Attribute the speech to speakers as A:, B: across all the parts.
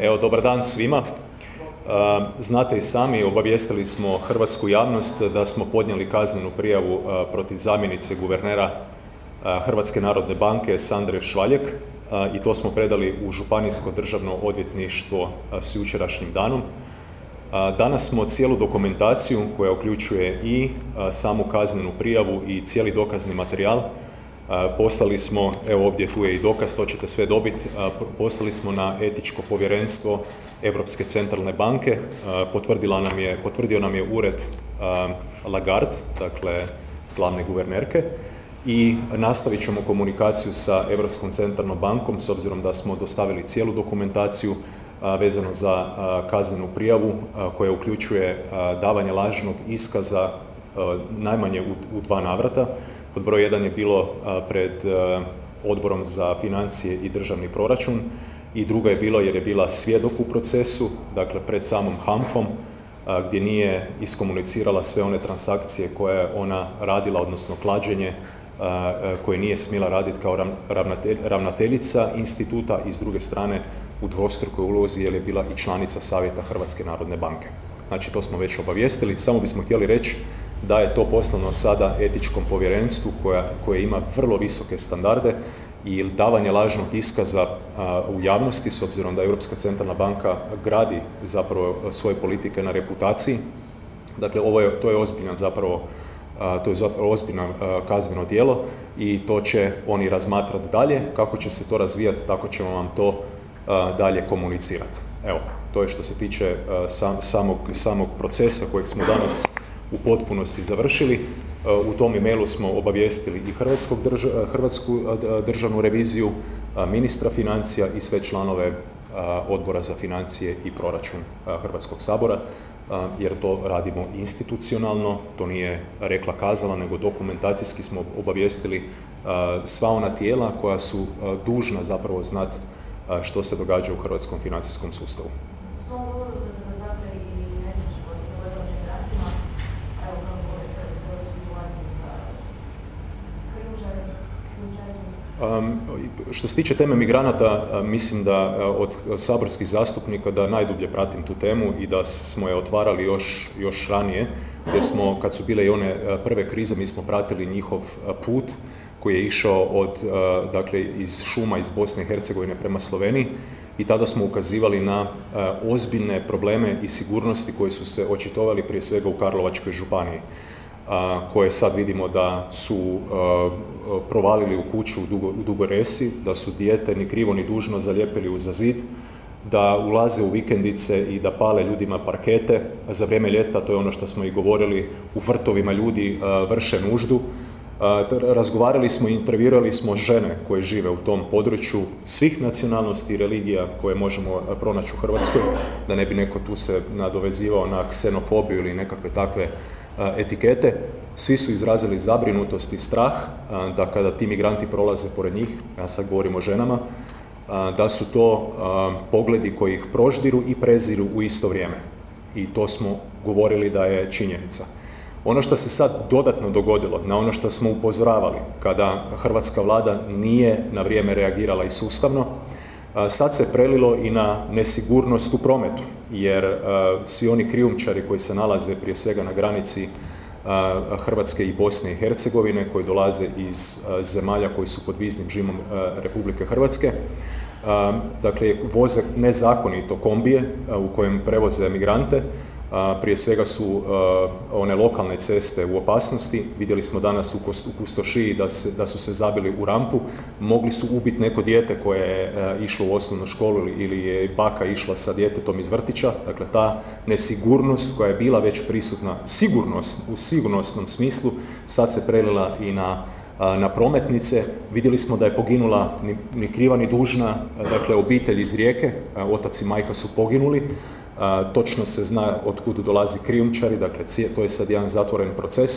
A: Evo, dobar dan svima. Znate i sami, obavijestili smo hrvatsku javnost da smo podnijeli kaznenu prijavu protiv zamjenice guvernera Hrvatske narodne banke Sandre Švaljek i to smo predali u Županijsko državno odvjetništvo s jučerašnjim danom. Danas smo cijelu dokumentaciju koja uključuje i samu kaznenu prijavu i cijeli dokazni materijal Poslali smo, evo ovdje tu je i dokaz, to ćete sve dobiti, poslali smo na etičko povjerenstvo Europske centralne banke, potvrdila nam je, potvrdio nam je ured Lagarde, dakle glavne guvernerke. I nastavit ćemo komunikaciju sa Europskom centralnom bankom s obzirom da smo dostavili cijelu dokumentaciju vezano za kaznenu prijavu koja uključuje davanje lažnog iskaza najmanje u dva navrata pod broj jedan je bilo pred odborom za financije i državni proračun i drugo je bilo jer je bila svjedok u procesu, dakle pred samom HAMFom gdje nije iskomunicirala sve one transakcije koje je ona radila, odnosno klađenje koje nije smjela raditi kao ravnateljica instituta i s druge strane u dvostrukoj ulozi jer je bila i članica Savjeta Hrvatske narodne banke. Znači to smo već obavijestili, samo bismo htjeli reći da je to poslano sada etičkom povjerenstvu koja, koje ima vrlo visoke standarde i davanje lažnog iskaza u javnosti s obzirom da Europska centralna banka gradi zapravo svoje politike na reputaciji. Dakle, ovo je, to je ozbiljno zapravo to je zapravo ozbiljno kazneno djelo i to će oni razmatrati dalje. Kako će se to razvijati, tako ćemo vam to dalje komunicirati. Evo, to je što se tiče samog, samog procesa kojeg smo danas u potpunosti završili. E, u tom e-mailu smo obavijestili i Hrvatsku državnu reviziju, ministra financija i sve članove odbora za financije i proračun Hrvatskog sabora, jer to radimo institucionalno, to nije rekla kazala, nego dokumentacijski smo obavijestili sva ona tijela koja su dužna zapravo znati što se događa u hrvatskom financijskom sustavu. Što se tiče teme migranata, mislim da od saborskih zastupnika da najdublje pratim tu temu i da smo je otvarali još, još ranije, gdje smo, kad su bile i one prve krize, mi smo pratili njihov put koji je išao od, dakle, iz šuma iz Bosne i Hercegovine prema Sloveniji i tada smo ukazivali na ozbiljne probleme i sigurnosti koji su se očitovali prije svega u Karlovačkoj županiji koje sad vidimo da su provalili u kuću u Dugo, Resi, da su dijete ni krivo ni dužno zalijepili uz zid, da ulaze u vikendice i da pale ljudima parkete. Za vrijeme ljeta, to je ono što smo i govorili, u vrtovima ljudi vrše nuždu. Razgovarali smo i intervjuirali smo žene koje žive u tom području svih nacionalnosti i religija koje možemo pronaći u Hrvatskoj, da ne bi neko tu se nadovezivao na ksenofobiju ili nekakve takve etikete. Svi su izrazili zabrinutost i strah da kada ti migranti prolaze pored njih, ja sad govorim o ženama, da su to pogledi koji ih proždiru i preziru u isto vrijeme. I to smo govorili da je činjenica. Ono što se sad dodatno dogodilo, na ono što smo upozoravali kada hrvatska vlada nije na vrijeme reagirala i sustavno, sad se prelilo i na nesigurnost u prometu, jer svi oni krijumčari koji se nalaze prije svega na granici Hrvatske i Bosne i Hercegovine, koji dolaze iz zemalja koji su pod viznim žimom Republike Hrvatske, dakle voze nezakonito kombije u kojem prevoze migrante, prije svega su one lokalne ceste u opasnosti. Vidjeli smo danas u Kustošiji da, da su se zabili u rampu. Mogli su ubiti neko dijete koje je išlo u osnovnu školu ili je baka išla sa djetetom iz vrtića. Dakle, ta nesigurnost koja je bila već prisutna, sigurnost u sigurnosnom smislu, sad se prelila i na na prometnice. Vidjeli smo da je poginula ni kriva ni dužna, dakle obitelj iz Rijeke, otac i majka su poginuli točno se zna od kud dolazi krijumčari, dakle to je sad jedan zatvoren proces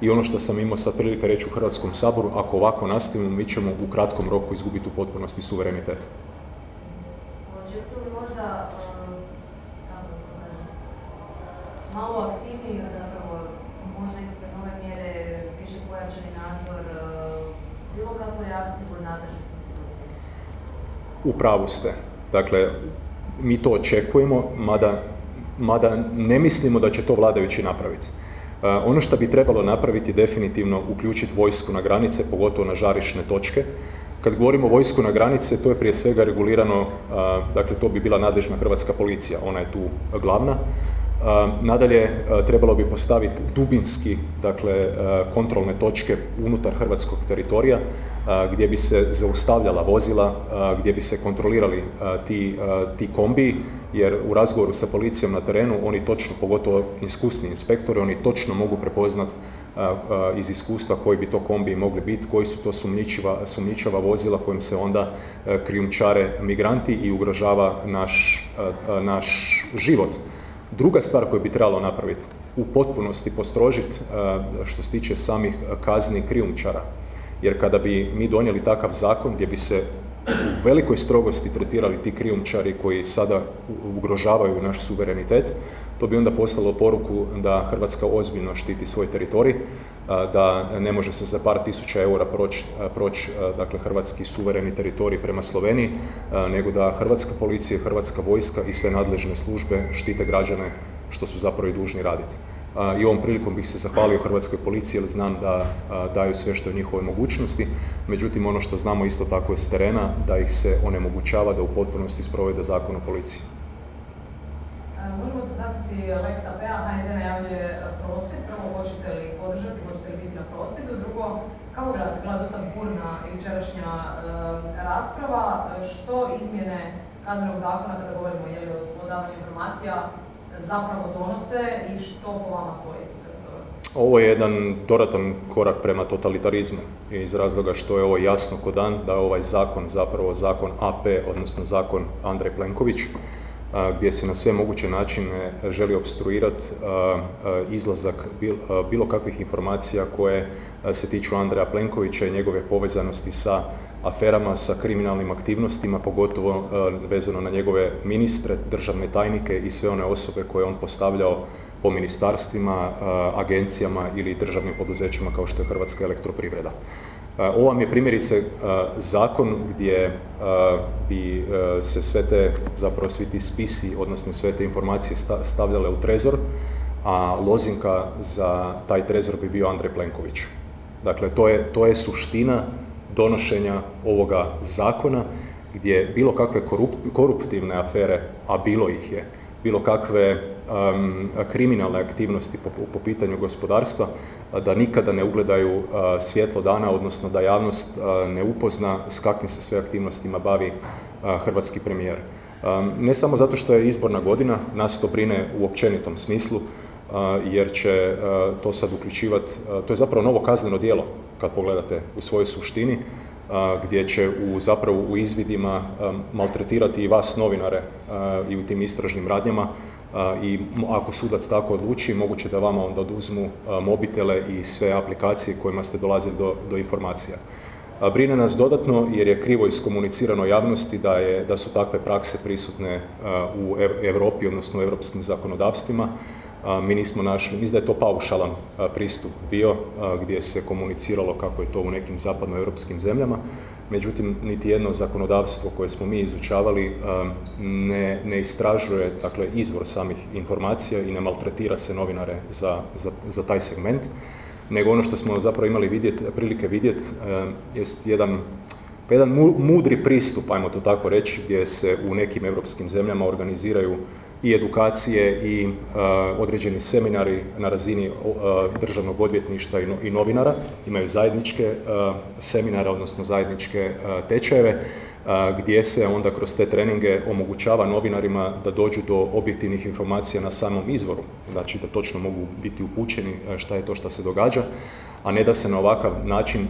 A: i ono što sam imao sad prilike reći u Hrvatskom saboru, ako ovako nastavimo, mi ćemo u kratkom roku izgubiti u potpunosti suverenitet.
B: malo aktivniju zapravo, možda nekakve nove mjere, više pojačani nadzor, bilo kakvu reakciju od nadležnih institucija?
A: U pravu ste. Dakle, Mi to očekujemo, mada, mada ne mislimo da će to vladajući napraviti. Ono što bi trebalo napraviti definitivno uključiti vojsku na granice, pogotovo na žarišne točke. Kad govorimo o vojsku na granice, to je prije svega regulirano, dakle to bi bila nadležna hrvatska policija, ona je tu glavna. Nadalje, trebalo bi postaviti dubinski, dakle, kontrolne točke unutar hrvatskog teritorija, gdje bi se zaustavljala vozila, gdje bi se kontrolirali ti, ti kombiji, jer u razgovoru sa policijom na terenu oni točno, pogotovo iskusni inspektori, oni točno mogu prepoznat iz iskustva koji bi to kombiji mogli biti, koji su to sumnjičiva, sumnjičava vozila kojim se onda krijumčare migranti i ugrožava naš, naš život. Druga stvar koju bi trebalo napraviti, u potpunosti postrožiti što se tiče samih kazni krijumčara. Jer kada bi mi donijeli takav zakon gdje bi se u velikoj strogosti tretirali ti krijumčari koji sada ugrožavaju naš suverenitet, to bi onda poslalo poruku da Hrvatska ozbiljno štiti svoj teritorij, da ne može se za par tisuća eura proći proć, dakle, hrvatski suvereni teritorij prema Sloveniji, nego da Hrvatska policija, Hrvatska vojska i sve nadležne službe štite građane što su zapravo i dužni raditi. I ovom prilikom bih se zahvalio Hrvatskoj policiji jer znam da daju sve što je njihove mogućnosti. Međutim, ono što znamo isto tako je s terena da ih se onemogućava da u potpunosti sprovede zakon o policiji.
C: Možemo se zatiti Lex AP-a, HND najavljuje prosvjed. Prvo, hoćete li podržati, hoćete li biti na prosvjedu? Drugo, kako gledate, bila dosta burna jučerašnja rasprava, što izmjene kaznenog zakona kada govorimo o davanju informacija zapravo donose i što po vama stoji
A: ovo je jedan dodatan korak prema totalitarizmu iz razloga što je ovo jasno ko dan da je ovaj zakon zapravo zakon AP, odnosno zakon Andrej Plenković, gdje se na sve moguće načine želi obstruirati izlazak bilo kakvih informacija koje se tiču Andreja Plenkovića i njegove povezanosti sa aferama, sa kriminalnim aktivnostima, pogotovo vezano na njegove ministre, državne tajnike i sve one osobe koje on postavljao po ministarstvima, agencijama ili državnim poduzećima kao što je Hrvatska elektroprivreda. Ovo vam je primjerice zakon gdje bi se sve te, zapravo svi ti spisi, odnosno sve te informacije stavljale u trezor, a lozinka za taj trezor bi bio Andrej Plenković. Dakle, to je, to je suština donošenja ovoga zakona gdje bilo kakve koruptivne afere, a bilo ih je, bilo kakve kriminalne aktivnosti po, pitanju gospodarstva, da nikada ne ugledaju svjetlo dana, odnosno da javnost ne upozna s kakvim se sve aktivnostima bavi hrvatski premijer. Ne samo zato što je izborna godina, nas to brine u općenitom smislu, jer će to sad uključivati, to je zapravo novo kazneno djelo kad pogledate u svojoj suštini, gdje će u, zapravo u izvidima maltretirati i vas novinare i u tim istražnim radnjama i ako sudac tako odluči, moguće da vama onda oduzmu mobitele i sve aplikacije kojima ste dolazili do, do informacija. Brine nas dodatno jer je krivo iskomunicirano javnosti da, je, da su takve prakse prisutne u Europi, odnosno u europskim zakonodavstvima. Mi nismo našli, mislim da je to paušalan pristup bio gdje se komuniciralo kako je to u nekim zapadnoevropskim zemljama međutim niti jedno zakonodavstvo koje smo mi izučavali ne, ne istražuje dakle, izvor samih informacija i ne maltretira se novinare za, za, za taj segment, nego ono što smo zapravo imali vidjet, prilike vidjeti jest jedan jedan mudri pristup, ajmo to tako reći, gdje se u nekim europskim zemljama organiziraju i edukacije i uh, određeni seminari na razini uh, državnog odvjetništva i, novinara, imaju zajedničke uh, seminare, odnosno zajedničke tečajeve, gdje se onda kroz te treninge omogućava novinarima da dođu do objektivnih informacija na samom izvoru, znači da točno mogu biti upućeni šta je to što se događa, a ne da se na ovakav način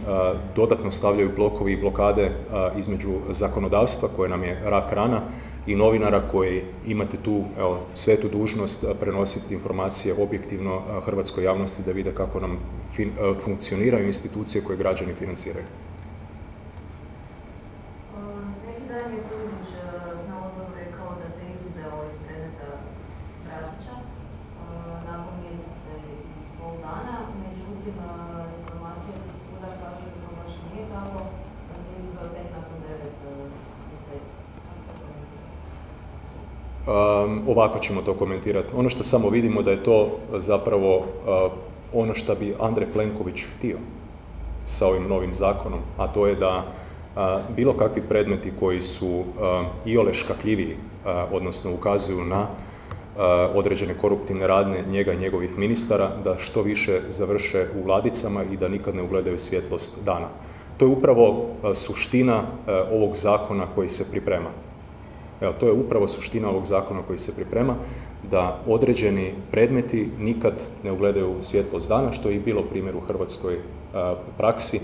A: dodatno stavljaju blokovi i blokade između zakonodavstva koje nam je rak rana i novinara koji imate tu evo, svetu dužnost eh, prenositi informacije objektivno eh, hrvatskoj javnosti da vide kako nam eh, funkcioniraju institucije koje građani financiraju.
B: neki dalje Tuvić na odgovoru rekao da se izuzeo iz predata razloga nakon mjeseca i pol dana, Međutim, informacija se suda kaže da baš nije tako.
A: Ovako ćemo to komentirati. Ono što samo vidimo da je to zapravo ono što bi Andrej Plenković htio sa ovim novim zakonom, a to je da bilo kakvi predmeti koji su iole škakljiviji, odnosno ukazuju na određene koruptivne radne njega i njegovih ministara, da što više završe u vladicama i da nikad ne ugledaju svjetlost dana. To je upravo suština ovog zakona koji se priprema. Evo, to je upravo suština ovog zakona koji se priprema, da određeni predmeti nikad ne ugledaju svjetlost dana, što je i bilo primjer u hrvatskoj praksi,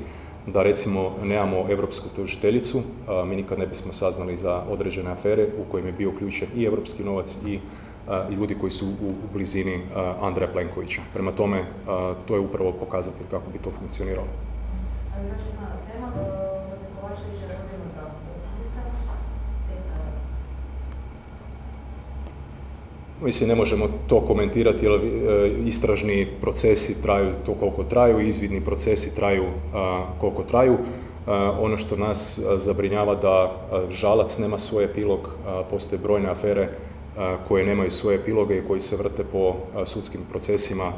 A: da recimo nemamo europsku tužiteljicu, mi nikad ne bismo saznali za određene afere u kojim je bio uključen i europski novac i ljudi koji su u blizini Andreja Plenkovića. Prema tome, to je upravo pokazatelj kako bi to funkcioniralo. Mislim, ne možemo to komentirati jer e, istražni procesi traju to koliko traju, izvidni procesi traju koliko traju. Ono što nas zabrinjava da žalac nema svoj epilog, postoje brojne afere koje nemaju svoje epiloge i koji se vrte po sudskim procesima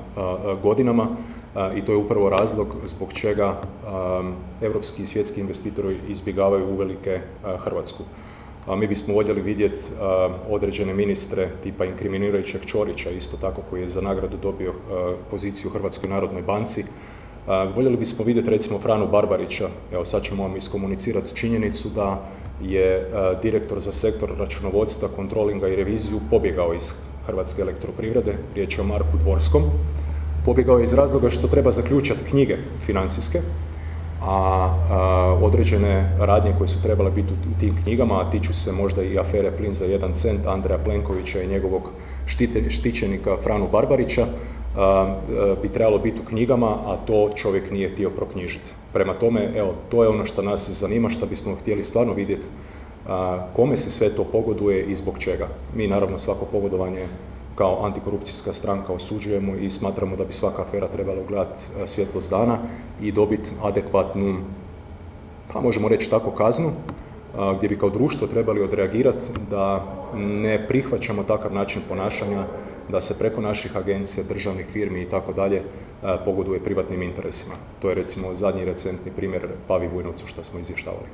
A: godinama i to je upravo razlog zbog čega europski i svjetski investitori izbjegavaju uvelike Hrvatsku mi bismo voljeli vidjeti određene ministre tipa inkriminirajućeg Čorića, isto tako koji je za nagradu dobio poziciju Hrvatskoj narodnoj banci. Voljeli bismo vidjeti recimo Franu Barbarića, evo sad ćemo vam iskomunicirati činjenicu da je direktor za sektor računovodstva, kontrolinga i reviziju pobjegao iz Hrvatske elektroprivrede, riječ je o Marku Dvorskom. Pobjegao je iz razloga što treba zaključati knjige financijske, a, određene radnje koje su trebale biti u, tim knjigama, a tiču se možda i afere Plin za jedan cent Andreja Plenkovića i njegovog štićenika Franu Barbarića, bi trebalo biti u knjigama, a to čovjek nije htio proknjižiti. Prema tome, evo, to je ono što nas zanima, što bismo htjeli stvarno vidjeti kome se sve to pogoduje i zbog čega. Mi naravno svako pogodovanje kao antikorupcijska stranka osuđujemo i smatramo da bi svaka afera trebala gledati e, svjetlost dana i dobiti adekvatnu, pa možemo reći tako, kaznu, gdje bi kao društvo trebali odreagirati da ne prihvaćamo takav način ponašanja, da se preko naših agencija, državnih firmi i tako dalje e, pogoduje privatnim interesima. To je recimo zadnji recentni primjer Pavi Vujnovcu što smo izvještavali.